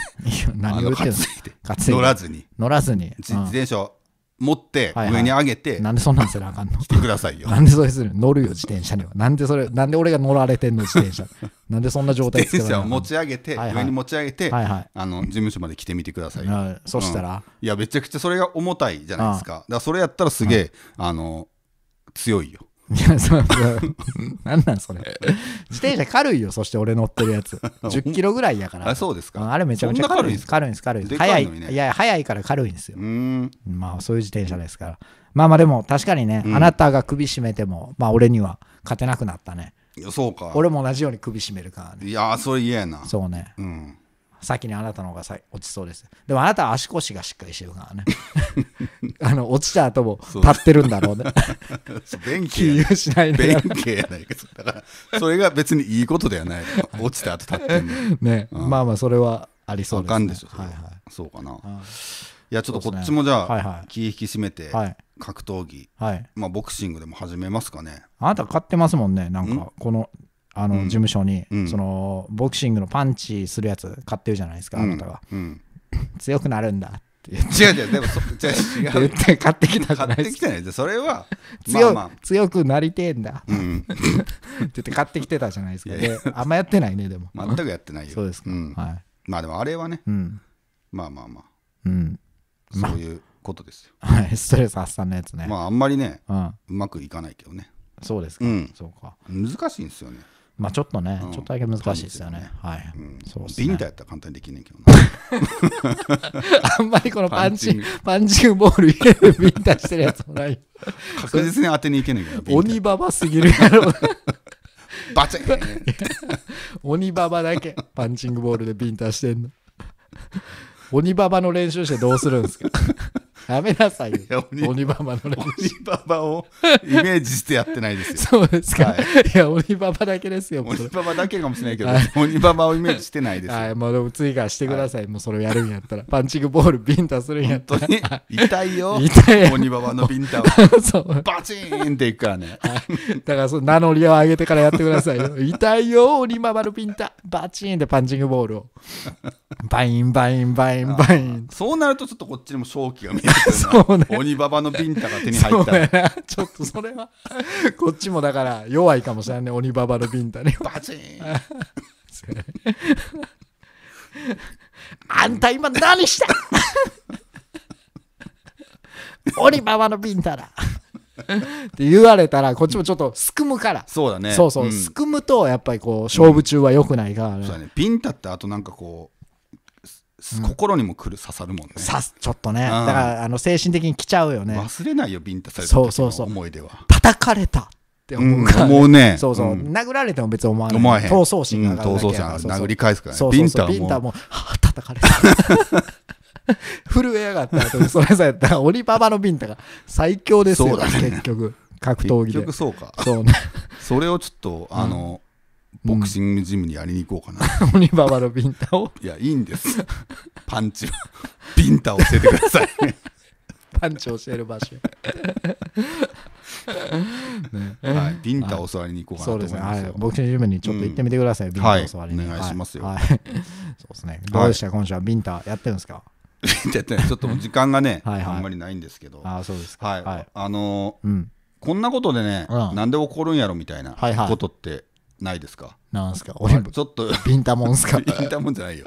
何を言って乗らずに。乗らずに、自うん自転車を持ってはいはい。上に上げてなんでそんなんせなあかんの？来てくださいよ。なんでそれするの？乗るよ自転車には。なんでそれなんで俺が乗られてんの自転車 なんでそんな状態自転車を持ち上げて、はいはい。上に持ち上げて、はいはい。あの事務所まで来てみてくださいよ、うん。そしたら、いやめちゃくちゃそれが重たいじゃないですか。だからそれやったらすげえあの強いよいや、そう、なんなんそれ。自転車軽いよ、そして俺乗ってるやつ。10キロぐらいやから。あそうですかあれめちゃめちゃ軽いです。軽いんですか軽いんです、軽いいや、速いから軽いんですよまあ、そういう自転車ですから。まあまあ、でも確かにね、うんあなたが首絞めても、まあ、俺には勝てなくなったね。いやそうか俺も同じように首絞めるからね。いやーそれ嫌やなそうね。うん先にあなたの方がさ落ちそうです。でもあなたは足腰がしっかりしてるからね。あの、落ちた後も立ってるんだろうね。弁気慶や優しない弁ね。慶やないかだからそれが別にいいことではない。の落ちた後立ってんの。ね、うん。まあまあ、それはありそうです、ね。あかんでしょはいは。はい。そうかな。うん。いやちょっとこっちもじゃはいはい。あ気引き締めてはい。格闘技。はい。まあボクシングでも始めますかね。あなた買ってますもんね、なんか、この、あの、うん。事務所に、うん。その、ボクシングのパンチするやつ買ってるじゃないですか、あなたが。うん。強くなるんだって言っ違う違うでもそ違う違うて言って買ってきたじゃな買いですか。ってきてないでそれはま強あまあ強くなりてえんだうんって言って買ってきてたじゃないですか。いやいで、あんまやってないね、でも。全くやってないよそうですか。んはい。まあでもあれはねうん。まあまあまうん。まああそういうことですよはい。ストレス発散のやつね。まああんまりねうん。うまくいかないけどねそうですか。うんそうか。難しいんですよねまあちょっとね、うんちょっとだけ難しいですよね。はい。うんそうですねビンタやったら簡単にできんねんけどなあんまりこのパンチパンチング、ボール入れるビンタしてるやつもない。確実に当てにいけねんけど ビンタ鬼ババすぎるやろ。バチン 鬼ババだけパンチングボールでビンタしてんの。鬼ババの練習してどうするんですかやめなさいよや。鬼鬼ババの練習。鬼ババをイメージしてやってないですよそうですか。はいい、や、鬼ババだけですよ。鬼ババだけかもしれないけどはい鬼ババをイメージしてないですよはい、もうでも次からしてください。もうそれをやるんやったら。パンチングボールビンタするんやった本当に？痛いよら。痛いや鬼ババのビンタをそう。バチーンっていくからねだからその名乗りを上げてからやってくださいよ。痛いよ、鬼ママのピンタ。バチーンってパンチングボールを。バインバインバインバイン。そうなるとちょっとこっちにも勝機が見えてくるそうねな鬼ババのビンタが手に入そうったらやな。ちょっとそれは、こっちもだから弱いかもしれないね、鬼ババのビンタに。バチーンあんた今何した？鬼ババのビンタだ。って言われたら、こっちもちょっとすくむから。そうだねそうそう、んすくむとやっぱりこう勝負中は良くないからね。そうだねビンタってあとなんかこうす心にもくる刺さるもんね。さすちょっとね、ん。だからあの精神的に来ちゃうよね。忘れないよビンタされた時のそうそうそう。思い出は。叩かれたってうん思うから、思うね。そうそう、ん。殴られても別に思わない。思わへん。闘争心が闘争心殴り返すからね。そうそうそう。ビンタはもう。ビンタもはあ叩かれた。震えやがった後にそれさやったら鬼ババのビンタが最強ですよ、そうだね。結局。格闘技結で局そうか。そうね。それをちょっとあのボクシングジムにやりに行こうかな。鬼ババのビンタを？いやいいんです。パンチはビンタを教えてください。パンチを教える場所。ね。はい。ビンタを教わりに行こうかなと思いますよ。ですね。はい。ボクシングジムにちょっと行ってみてください、ビンタはい教わりに、お願いしますよ。はい。はい。そうですね。どうでした、今週はビンタやってるんですか？ちょっと時間がねはいはい。あんまりないんですけど。ああそうですか。はい、はい。あのーうん。こんなことでね、うん。なんで起こるんやろみたいなはいはい。ことってないですか、なんすか？俺ちょっとビンタもんすか？ビンタもんじゃないよ。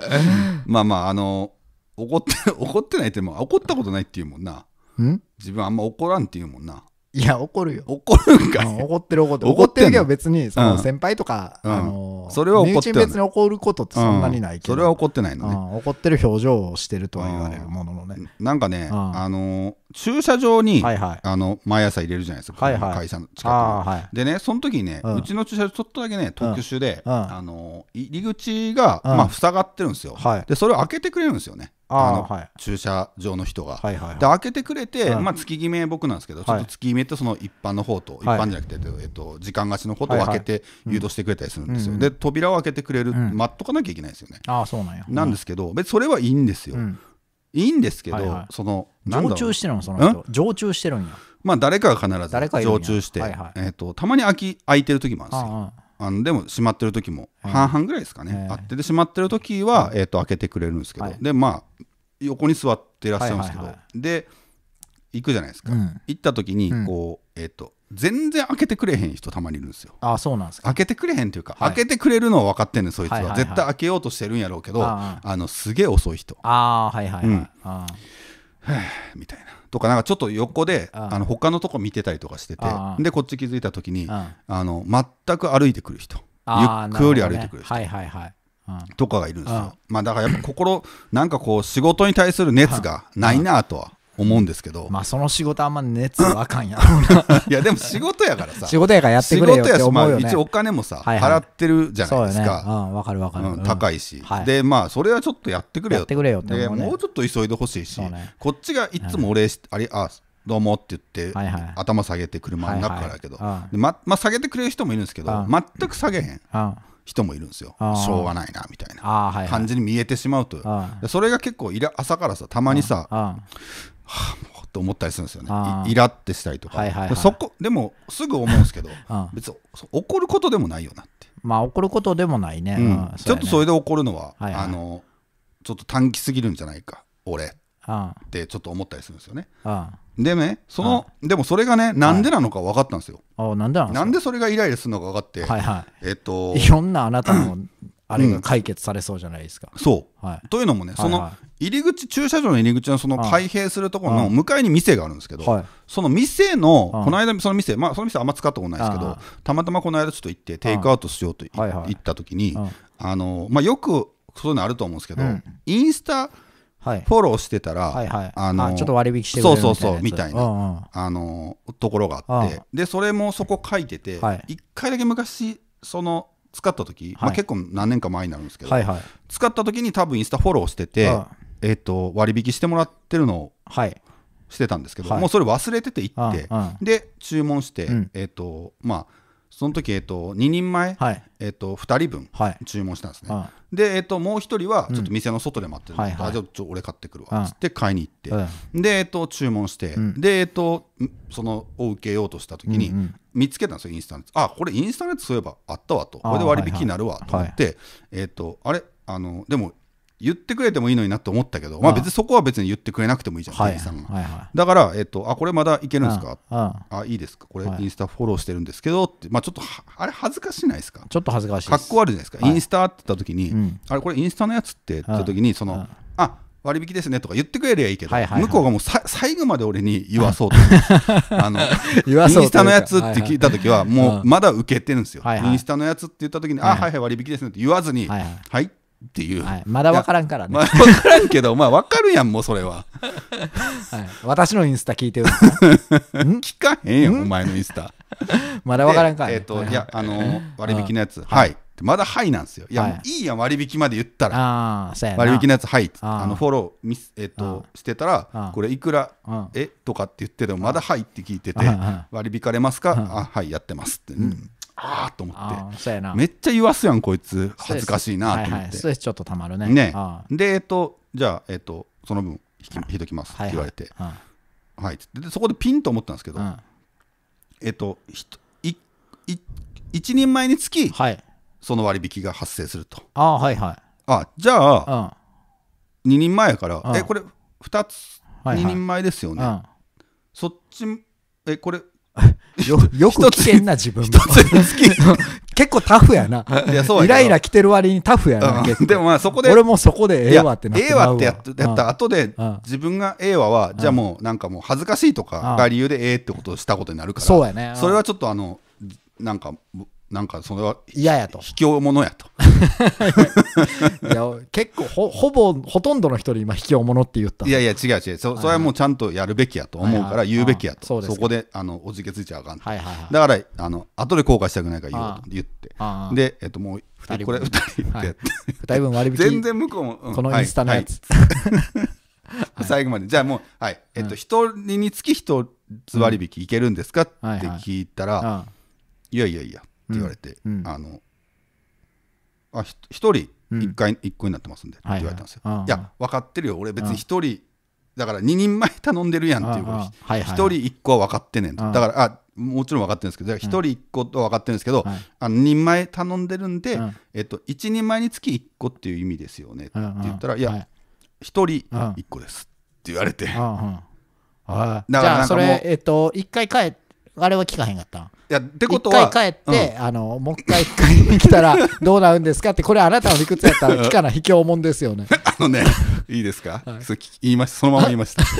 まあまああの怒って 怒ってないっても怒ったことないっていうもんな。ん？自分あんま怒らんっていうもんないや怒るよ。怒るんかい、うん怒ってる怒ってる。怒っててるけど別にそのうん先輩とか、うん。あのーそれは怒ってる身内に別に怒ることってそんなにないけど、うん。それは怒ってないのね、うん怒ってる表情をしてるとは言われるもののね、なんかね、うん。あのー駐車場に、はいはい。あの毎朝入れるじゃないですか、はいはい。会社の近くに。ああはい。でねその時にね、ううんちの駐車場ちょっとだけね特殊で、うん。あのー入り口が、うん。まあ塞がってるんですよ、はい。でそれを開けてくれるんですよね。のああはい。駐車場の人が、で開けてくれて、うん。まあ、月決め僕なんですけど、ちょっと月決めってその一般の方と、はい。一般じゃなくて、えっと、時間貸しの方と開けて誘導してくれたりするんですよ、うん。で扉を開けてくれる、ん。待っとかなきゃいけないですよね、ああそうなんや。なんですけど別にそれはいいんですよ、うん。いいんですけど、その常駐してるの？その人。常駐してるんや。まあ誰かが必ず常駐して、えー、とたまに空き空いてる時もあるんですよああのでも閉まってる時もはい。半々ぐらいですかね、はい。あってで閉まってる時は、えー、と開けてくれるんですけど、はい。でまあ横に座ってらっしゃるんですけど、で行くじゃないですか、行った時にうん。こう、えー、と全然開けてくれへん人たまにいるんですよ。あそうなんですか。開けてくれへんっていうか、はい。開けてくれるのは分かってんねんそいつは,、絶対開けようとしてるんやろうけどああのすげえ遅い人。ああはいはいはい、うん。あみたいなとかなんかちょっと横でああ。の他のとこ見てたりとかしててあでこっち気づいた時にああ。の全く歩いてくる人。あゆっくり歩いてくる人。はいはいはい、うん。とかがいるんですあよまあだからやっぱ心なんかこう仕事に対する熱がないなとは思うんですけど。まあその仕事あんま熱はあかんや いやでも仕事やからさ。仕事やからやってくれよって思うよね。仕事やしまあ一応お金もさはいはい。払ってるじゃないですそうよね。かうんわかるわかる、うん高いし。はい。でまあそれはちょっとやってくれよやってくれよってで思うね。もうちょっと急いでほしいし。こっちがいつもお礼しありあどうもって言ってはいはい。頭下げて車の中からやけど。はいはい。でままあ下げてくれる人もいるんですけどうん。全く下げへん人もいるんですよ。しょうがないなみたいな。感じに見えてしまうとそれが結構イラ朝からさたまにさあって思ったりするんですよあーねいイラってしたりとか、はいはいはい。でそこでもすぐ思うんですけどあ別にそ怒ることでもないよなって、まあ怒ることでもないね、うん。うんちょっとそれで怒るのは、はいはい。あのちょっと短期すぎるんじゃないか俺。っあてちょっと思ったりするんですよね。あでねそのでもそれがねなんでなのか分かったんですよ、ああなんでなんでそれがイライラするのか分かって、はいはえっといいろんなあなたの あれが解決されそうじゃないですか、そう。はい。というのもね、そのは入り口、駐車場の入り口のそのはい開閉するところの向かいに店があるんですけど、はい。その店の、はいこの間、その店、まあ、その店あんま使ったことないですけどは、たまたまこの間ちょっと行って、テイクアウトしようといはいはい。行った時にうん、あのまあ、よくそういうのあると思うんですけどうん、インスタはいフォローしてたら、はい。はいあのあちょっと割引してそうそうそうみたいなうんうん。あのところがあってあでそれもそこ書いてて、はい。一回だけ昔その使った時、まあ、はい結構何年か前になるんですけど、はいはい使った時に多分インスタフォローしてて、あえっと割引してもらってるのをはい。してたんですけど、はい。もうそれ忘れてて行ってああで注文して、うん。えっとまあその時えっと2人前、はい。えっと2人分はい。注文したんですね、あで、えっともう一人はちょっと店の外で待ってるんで、はいはい。あじゃあちょ俺買ってくるうん。わっつって買いに行って、うん。で、えっと、注文して、ん。で、えっと、んそのを受けようとした時に、うんうん。見つけたんですよ、インスタのやつ。あ、これインスタのやつそういえばあったわと。これで割引になるわと思って、えっと、あれ、あの、でも、言ってくれてもいいのになって思ったけど、まあ別にそこは別に言ってくれなくてもいいじゃん、はい店員さんが。はいはだから、えっと、あ、これまだいけいるんですか？うん。うん。あ、いいですか？これはい。インスタフォローしてるんですけどって、まあちょっとは、あれ恥ずかしないですか？ちょっと恥ずかしいです。かっこ悪いじゃないですか、はい。インスタって言った時に、うん。あれこれインスタのやつって言った時にその、うん。あ割引ですねとか言ってくれりゃいいけど、はいはいはい。向こうがもうさ最後まで俺に言わそうとあの 言わそうインスタのやつって聞いた時はもうまだ受けてるんですよ、はいはい。インスタのやつって言った時に、はいあはいはい割引ですねって言わずに、ははいい。はいっていう、はい。まだ分からんからね。まあ、分からんけどまあ分かるやんもうそれは。はい。私のインスタ聞いてる 聞かへんよお前のインスタ。まだ分からんからね。でえっ、と、はいい。やあの割引のやつ。はい、まだはいなんですよ。いや、はい。いいやん割引まで言ったら。割引のやつはいあー。あのフォローミス、えっとしてたらこれいくらうん。え？とかって言っててもまだはいって聞いてて割り引かれますか？あはいやってますって、うんああと思って。めっちゃ言わすやんこいつ。恥ずかしいなと思はいはい、スって。トレスちょっとたまるね。ね。あでえっとじゃあえっとその分引き引いときますって言われて。あはい。でそこでピンと思ったんですけどうん。えっといい一人前につきはい。その割引が発生すると。ああはいはい。あじゃあうん。2人前やからうん。えこれ2つはいはい。2人前ですよね。うん。そっちえこれよ よく聞けんな自分も。結構タフやな。いやそうやイライラ来てる割にタフやなうん。でもまあそこで俺もそこでええわってなってええわってやった後でうん。自分がええわはじゃあもうなんかもう恥ずかしいとかが理由でええってことをしたことになるから。そうやね。うん。それはちょっとあのなんかなんかそれは嫌やと。卑怯者やと。いや結構ほほぼほとんどの人で今卑怯者って言った。いやいや違う違う。そそれはもうちゃんとやるべきやと思うからはいはい。言うべきやと。そこであのおじけついちゃあかんと。はいはいはい。だからあの後で後悔したくないから言おうと言って。でえっともう二人分。これ2人って。はい。やって二人分割引。全然向こうもうん。このインスタのやつ、はい。最後まで。じゃあもうはい。えっと一人につき一つ割引いけるんですかってはいはい聞い。たらあいやいやいや言われてうん。うん。あのあひ一人1回1個になってますんで、ってはい。言われたんですよ、はいうんいや分かってるよ。俺別に1人だから2人前頼んでるやんっていううんうんはいはいはい。1人1個は分かってんねんとうんだからあもちろん分かってるんですけど1人1個とは分かってるんですけど、はい。あの2人前頼んでるんで、うん。えっと、1人前につき1個っていう意味ですよねって言ったら、いや、はい。1人うん1個ですって言われて、だからそれえっと一回帰っあれは聞かへんかったやってこと一は回帰って、あのもう一回一回に来たら どうなるんですかってこれあなたの理屈やったら聞かな卑怯もんですよね。あのねいいですか、そう聞き言い。ましたそのまま言いました。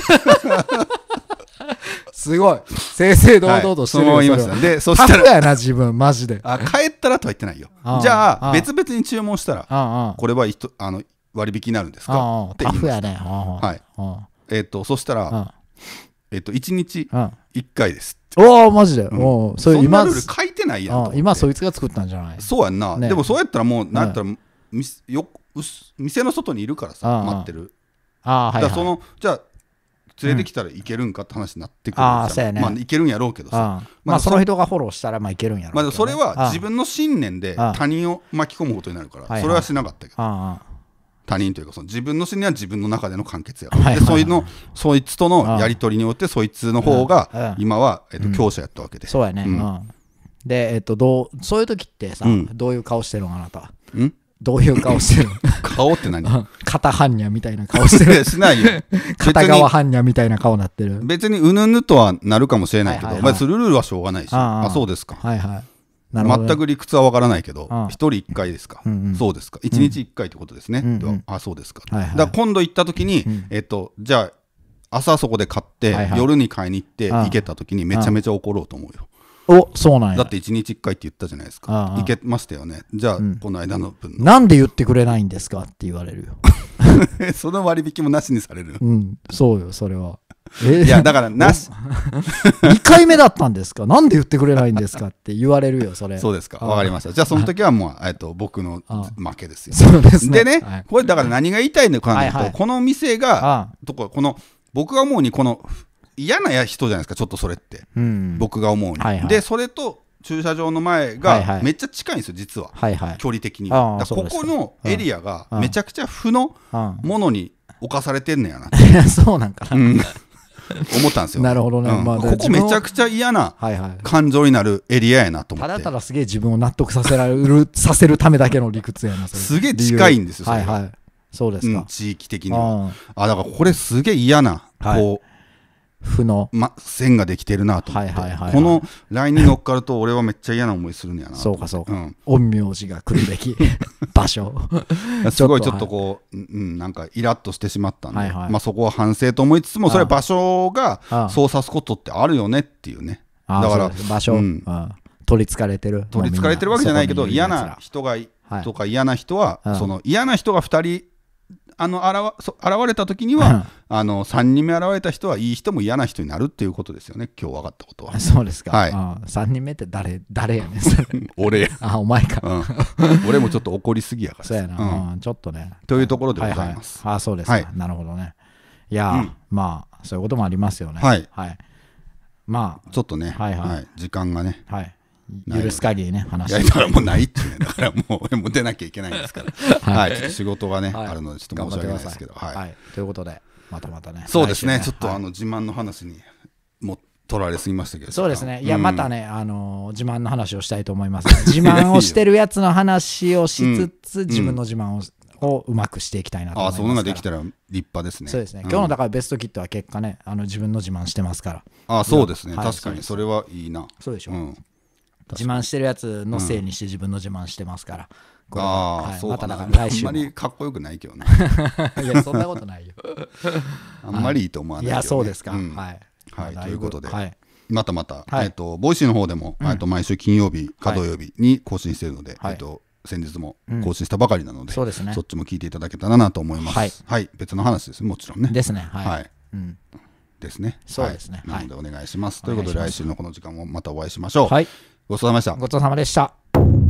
すごい。正々堂々としてるよ、は。いそのまま言いました。でそしたらな自分マジで。あ帰ったらとは言ってないよ。じゃあ別々に注文したらうんうんこれはあの割引になるんですか？ってタフやね。はい。うんえっ、とそしたら、うんえっ、と1日うん1回ですおおマジで、おおそれ今そんなルール書いてないやん今そいつが作ったんじゃない？そうやんな、ね。でもそうやったらもうなんやったら、みよ店の外にいるからさ待ってる。ああはい、そのじゃあ連れてきたらいけるんかって話になってくるああそうやね。まあいけるんやろうけどさ。ああ。ままああその人がフォローしたらまあいけるんやろうけどね、まあ、それは自分分の信念で他人を巻き込むことになるから、それはしなかったけど、あ他人というかその自分の信念は自分の中での完結やでそういうのそいつとのやり取りによってそいつの方が今は、えっと、強者やったわけで、あそうやね、ううん。んでえっとどうそういう時ってさ、うん。どういう顔してるのあなた？ん？どういう顔してる 顔って何？の肩般若みたいな顔してる。しないよ。別 片側に般若みたいな顔なってる。別にうぬぬとはなるかもしれないけど、はいはいはい。ルールはしょうがないし。あ。あそうですか。はいはい全く理屈は分からないけどああ一人一回ですか、そうですか。一日一回ってことですね、ではあそうですか、だから今度行った時に、うん。えっとじゃあ朝そこで買って、夜に買いに行って行けた時にめちゃめちゃ怒ろうと思うよ。おそうなんや。だって一日一回って言ったじゃないですか。行けましたよね。じゃあ、うん。この間の分の。なんで言ってくれないんですかって言われるよ。その割引もなしにされるうん。そうよそれはえいやだから なし。2 回目だったんですか？なんで言ってくれないんですか？って言われるよそれ。そうですか。わかりました。じゃあその時はもう、えっと、僕のあ負けですよ。そうですね。でね、はい。これだから何が言いたいのかなというと、はいはい。この店があとかこの僕が思うにこの嫌な人じゃないですかちょっとそれって、うん。僕が思うに、はいはい。でそれと駐車場の前はいがはい。めっちゃ近いんですよ実は。はいはい。距離的に。ここのエリアがうん。めちゃくちゃ負のうん。ものに侵されてんねやな、そうなんかな。うん 思ったんですよ。なるほどね。うん。まあここめちゃくちゃ嫌なはいはい。感情になるエリアやなと思って。ただただすげえ自分を納得させられるさせるためだけの理屈やなすげえ近いんですよはいはい。そうですか、うん地域的には。ああだからこれすげえ嫌なはい。こう負の。ま、線ができてるなと思って、はいはいはいはい。このラインに乗っかると俺はめっちゃ嫌な思いするんやなそうかそうか、うん。陰陽師が来るべき 場所。すごいちょっととこう、うんうん、なんかイラッとしてしまったんで、はいはい。まあ、そこは反省と思いつつもそれは場所がそうさすことってあるよねっていうね。あだから場所、ううんん取りつかれてる。取りつかれてるわけじゃないけど嫌な人がいはい。とか嫌な人は、うんその嫌な人が2人あの現そ現れた時には、あの3人目現れた人はいい人も嫌な人になるっていうことですよね。今日分かったことは。そうですか、はい。あ3人目って誰誰やねん。そ れ俺や、あお前か、うん、俺もちょっと怒りすぎやから。そうやな、うん。うんちょっとね。というところでございます。はいはい、あそうですか、はい。なるほどね。いやー、うん。まあそういうこともありますよね。はい。まちょっとね、はいはい。時間がね。あはい許す限りね話いやだからもうないっていうね。だからもう俺も出なきゃいけないんですから。ははい。仕事がね、はい。あるのでちょっと申し訳ないですけど。はい、はい、ということでまたまたね。そうですね。ちょっとはい。あの自慢の話にも取られすぎましたけど。そうですね。いや、うんまたね、あのー自慢の話をしたいと思います。自慢をしてるやつの話をしつつ、自分の自慢ををうまくしていきたいなと思いますから。ああそんなのができたら立派ですね。そうですね。ん。今日のだからベスト・キッドは結果ね、あの自分の自慢してますから。ああそうですね。はい。確かに。それはいいな。そうでしょ。うん自慢してるやつのせいにして自分の自慢してますから。これはああそうかなだから来週も。あんまりかっこよくないけどね いや、そんなことないよ。あんまりいいと思わないけどねいや、そうですか。んはい。はいまあということではい。またまた、はいえっと、 Voicy の方でも、えっと、毎週金曜日かはい土曜日に更新しているので、はいえっと、先日も更新したばかりなので、そうですねそっちも聞いていただけたらなと思います。はいはい、別の話ですもちろんね。ですね。はい。はい、うん。ですね。そうですねはい、なのでお願いします。はいということで、お願いします来週のこの時間もまたお会いしましょう。はい。ごちそうさまでした。ごちそうさまでした。